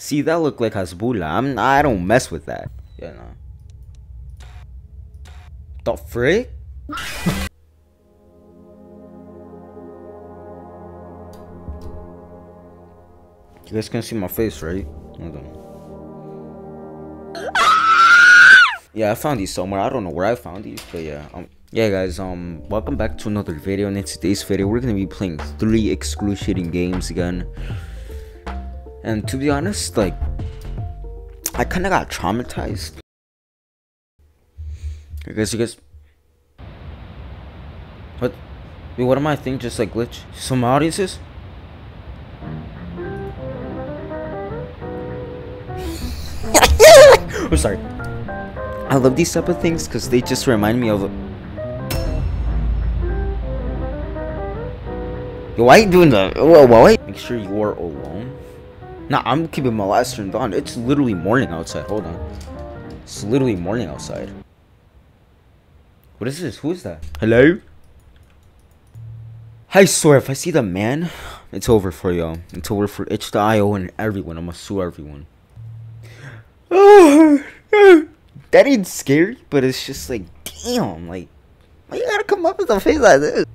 See, that look like Hasbullah. I'm, I don't mess with that. Yeah, no. The frick? You guys can see my face, right? Hold on. Yeah, I found these somewhere. I don't know where I found these, but yeah. Um, yeah, guys. Um, welcome back to another video. And in today's video, we're gonna be playing three excruciating games again. And to be honest, like, I kind of got traumatized. I guess you guys. What? Wait, what am I thinking? Just like glitch? Some audiences? I'm sorry. I love these type of things because they just remind me of. Yo, why you doing that? Wait. Make sure you are alone. Nah, I'm keeping my lights turned on. It's literally morning outside. Hold on. It's literally morning outside. What is this? Who is that? Hello? I swear, if I see the man, it's over for y'all. It's over for Itch the IO and everyone. I'm gonna sue everyone. Oh, that ain't scary, but it's just like, damn, like, why you gotta come up with a face like this?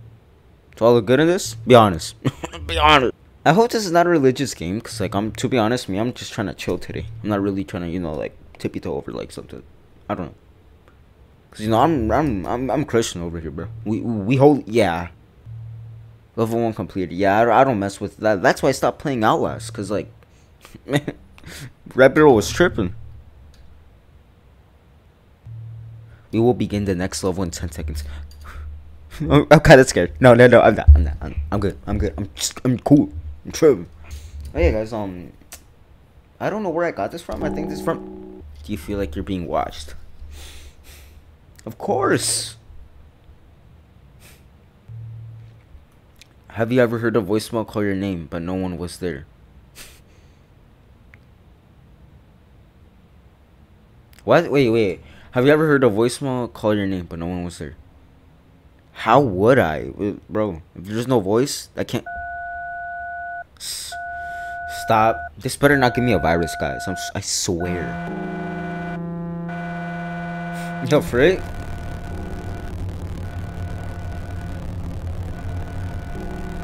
Do I look good in this? Be honest. Be honest. I hope this is not a religious game, cause like I'm, to be honest, me, I'm just trying to chill today. I'm not really trying to, you know, like tippy toe over like something. I don't know. Cause you know I'm, I'm, I'm, I'm Christian over here, bro. We, we hold, yeah. Level one completed. Yeah, I, I don't mess with that. That's why I stopped playing Outlast, cause like, man, Red Barrel was tripping. We will begin the next level in 10 seconds. I'm, I'm kind of scared. No, no, no, I'm not. I'm not. I'm, I'm good. I'm good. I'm just, I'm cool. True. Oh yeah, guys. Um, I don't know where I got this from. I think this from. Do you feel like you're being watched? Of course. Have you ever heard a voicemail call your name, but no one was there? what? Wait, wait. Have you ever heard a voicemail call your name, but no one was there? How would I, bro? If there's no voice, I can't. Stop. This better not give me a virus, guys. I'm, I swear. No, frick.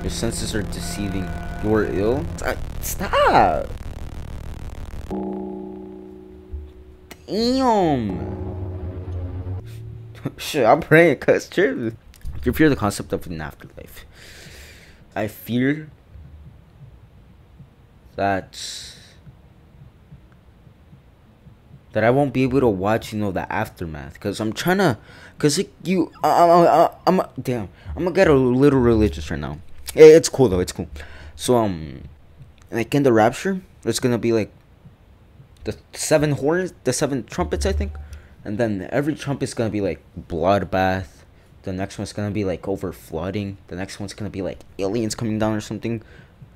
Your senses are deceiving. You're ill? Stop! Damn! Shit, I'm praying, cuz true. You fear the concept of an afterlife. I fear that that I won't be able to watch, you know, the aftermath, cause I'm trying to, cause it, you, I, I, I, I'm, damn, I'm gonna get a little religious right now. It's cool though. It's cool. So um, like in the rapture, it's gonna be like the seven horns, the seven trumpets, I think, and then every trumpet's gonna be like bloodbath. The next one's gonna be like over flooding. The next one's gonna be like aliens coming down or something.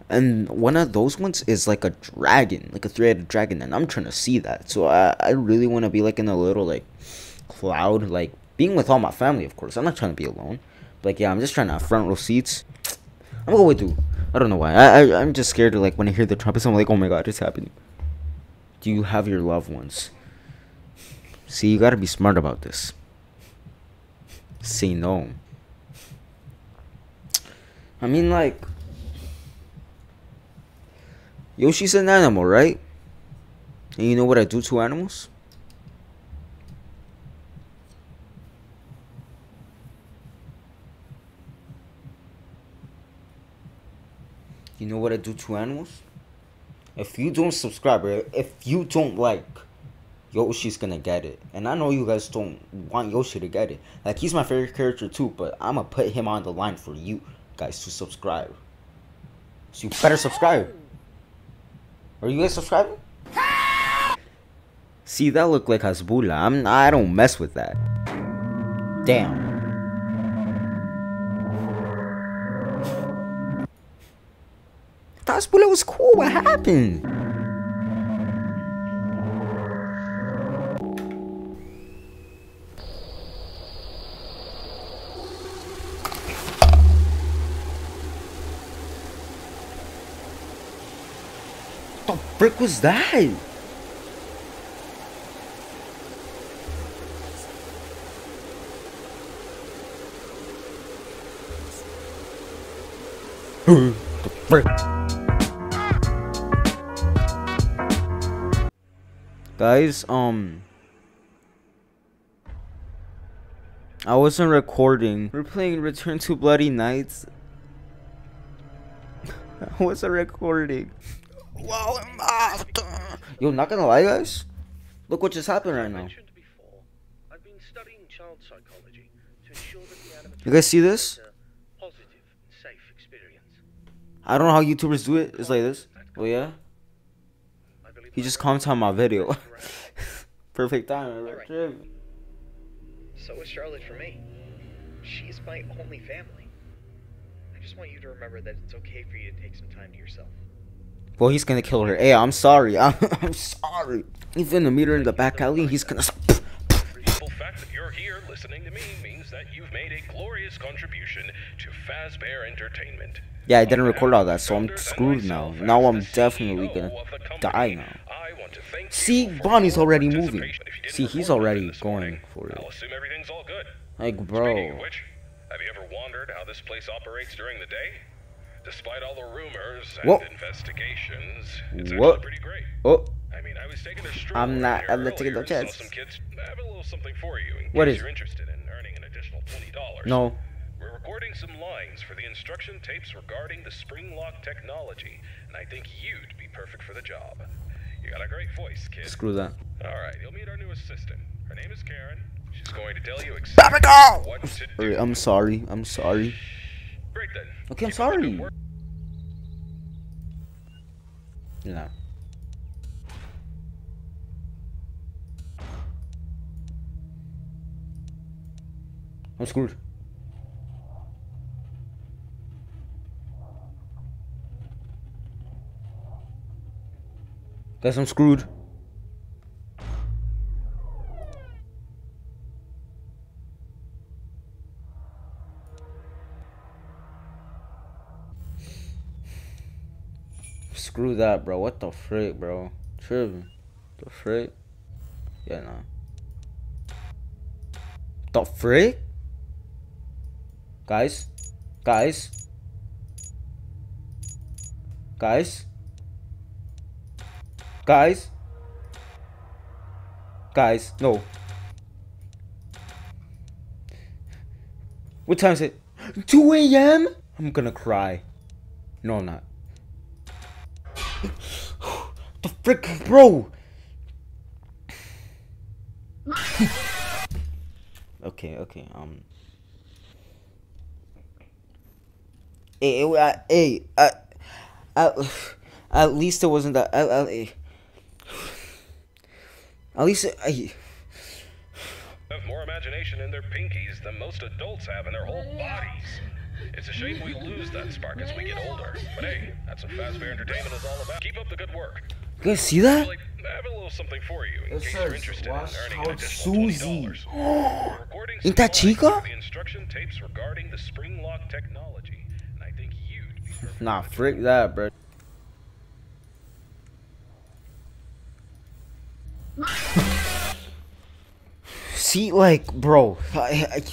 And one of those ones is like a dragon, like a three-headed dragon, and I'm trying to see that. So I, I really want to be like in a little like cloud, like being with all my family, of course. I'm not trying to be alone. But, like yeah, I'm just trying to front row seats I'm with you. I don't know why. I, I I'm just scared to like when I hear the trumpets. I'm like, oh my god, it's happening. Do you have your loved ones? See, you gotta be smart about this. Say no. I mean, like, Yoshi's an animal, right? And you know what I do to animals? You know what I do to animals? If you don't subscribe, if you don't like, Yoshi's gonna get it. And I know you guys don't want Yoshi to get it. Like, he's my favorite character too, but I'm gonna put him on the line for you guys to subscribe. So you better subscribe. Are you guys subscribing? See, that look like Hasbullah. I'm, I don't mess with that. Damn. Thought was cool. What happened? The frick was that? the frick? Guys, um... I wasn't recording. We're playing Return to Bloody Nights. I wasn't recording. Wow, I'm after. Yo, not gonna lie, guys. Look what just happened right now. You guys see this? I don't know how YouTubers do it. It's like this. Oh yeah. He just commented on my video. Perfect time. Right. So is Charlotte for me. She's my only family. I just want you to remember that it's okay for you to take some time to yourself. Well, he's gonna kill her. Hey, I'm sorry. I'm, I'm gonna meet her in the back alley, he's gonna. The fact that you're here listening to me means that you've made a glorious contribution to Fazbear Entertainment. Yeah, I didn't record all that, so I'm screwed now. Now I'm definitely gonna die now. See, Bonnie's already moving. See, he's already going for it. Like, bro. Have you ever wondered how this place operates during the day? Despite all the rumors and what? Investigations, it's what? pretty great. Oh. I mean, I was taking a stroll I'm not. I'm not taking no chance. saw Some kids I have a little something for you in What case is you're interested in earning an additional twenty dollars. No. We're recording some lines for the instruction tapes regarding the spring lock technology, and I think you'd be perfect for the job. You got a great voice, kid. Screw that. All right, you'll meet our new assistant. Her name is Karen. She's going to tell you Stop exactly it all! what to do. I'm sorry. I'm sorry. Great then. Okay, I'm Keep up the good sorry. No. I'm screwed. Guess I'm screwed. Screw that, bro. What the frick, bro? Tripping. The frick? Yeah, nah. The frick? Guys? Guys? Guys? Guys? Guys, no. What time is it? 2 a.m.? I'm gonna cry. No, I'm not. The frick, bro! okay, okay, um. Hey, uh, hey, uh, at, at least it wasn't that. At, at, at least, it, I, have more imagination in their pinkies than most adults have in their whole bodies. It's a shame we lose that spark as we get older. But hey, that's what Fazbear Entertainment is all about. Keep up the good work. you guys see that? Like, I have a little something for you in It case you're says, interested "Watch in earning out, Susie." $20. Recording Ain't that Chica? The instruction tapes regarding the spring lock technology, and I think you'd be. Nah, frick that, bro. See, like, bro, I, I,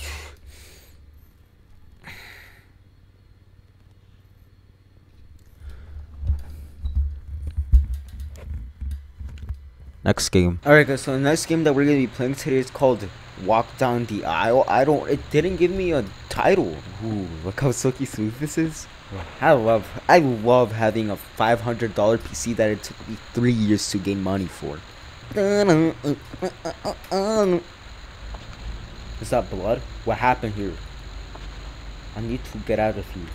Next game. Alright guys, so the next game that we're gonna be playing today is called Walk Down the Aisle. I don't it didn't give me a title. Ooh, look how silky smooth this is. I love I love having a five hundred dollar PC that it took me three years to gain money for. Is that blood? What happened here? I need to get out of here.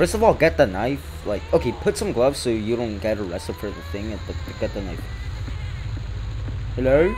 First of all, get the knife. Like, okay, put some gloves so you don't get arrested for the thing. The, get the knife. Hello?